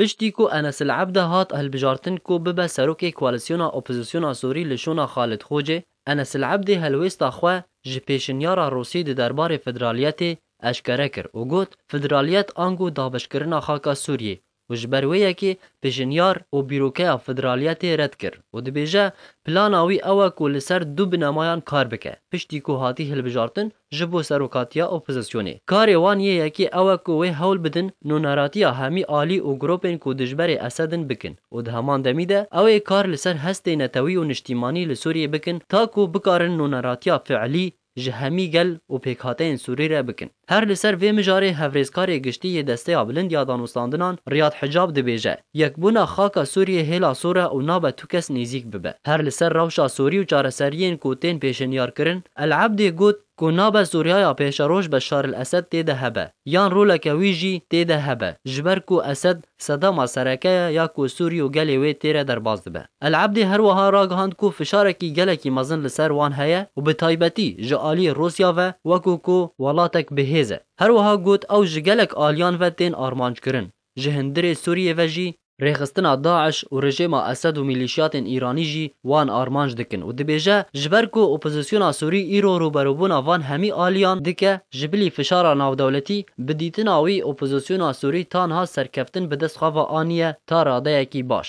Piştî ku Enes El Ebde hat hilbijartin ku bibe serokê koalîsyona opozîsyona Sûrî li şûna Xalid Xocê, Enes El Ebdê helwêsta xwe ji pêşinyara Rûsî di derbarê federaliyetê eşkere kir û got, Federaliyet ango daxbişkirina xaka Sûriyê û ji ber wê yekê pêşinyar û bîrokeya federaliyetê red kir û dibêje plana wî ew e ku li ser du binemayan kar bike. Piştî ku hatî hilbijartin, Ji bo serokatiya opozisyonê. Karê wan yê yekê ew e ku wê hewl bidin nûneratiya hemî alî û gropên ku dijberê Esed in bikin û di heman demî de ew ê kar li ser hestê netewî û niştîmanî li Sûriyê bikin ta ku bikarin nûneratiya fiilî ji hemî gel û pêkhateyên Sûrî re bikin. Her li ser vê mijarê Hevrêzkarê Giştî yê Desteya Bilind ya Danûstandinan Riyad Hicab dibêje, Yekbûna xaka Sûriyê hêla sor e û nabe tu kes nêzîk bibe. Her li ser rewşa sorî û çareseriyên ku tên pêşeniyarkirin, El Ebdî got ku nabe Sûriyaya pêşeroj Beşar El Esed tê de hebe yan roleke wî jî tê de hebe ji ber ku Esed sedema sereke ye ya ku Sûriyê û gelê wê tê re derbas dibe. El Ebdî her wiha ragihand ku fişarekî gelekî mezin li ser wan heye û bi taybetî ji aliyê Rûsya ve wek ku welatek bihêz e. Her wiha got ew ji gelek aliyan ve tên armanckirin. Ji hundirê Sûriyê ve jî rêxistina DAIŞ û rejêma Esed û mîlîşyatên Îranî jî wan armanc dikin û dibêje, ji ber ku opozisyona Sûrî îro rûberûbûna van hemî aliyan dike ji bilî fişara navdewletî, bi dîtina wî opozisyona Sûrî tanha serkeftin bi dest xwe ve aniye ta radeyekî baş.